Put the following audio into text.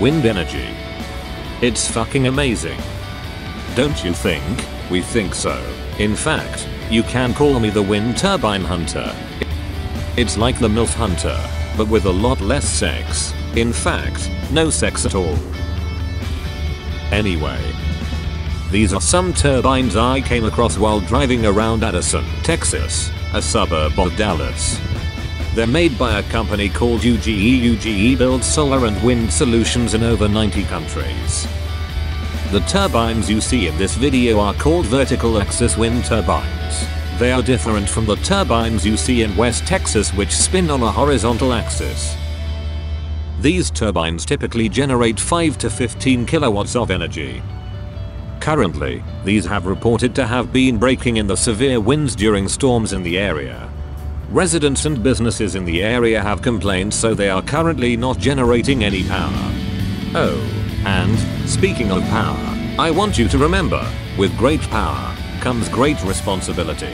wind energy. It's fucking amazing. Don't you think? We think so. In fact, you can call me the wind turbine hunter. It's like the MILF hunter, but with a lot less sex. In fact, no sex at all. Anyway. These are some turbines I came across while driving around Addison, Texas, a suburb of Dallas. They're made by a company called UGE. UGE builds solar and wind solutions in over 90 countries. The turbines you see in this video are called vertical axis wind turbines. They are different from the turbines you see in West Texas which spin on a horizontal axis. These turbines typically generate 5 to 15 kilowatts of energy. Currently, these have reported to have been breaking in the severe winds during storms in the area. Residents and businesses in the area have complained so they are currently not generating any power. Oh, and, speaking of power, I want you to remember, with great power, comes great responsibility.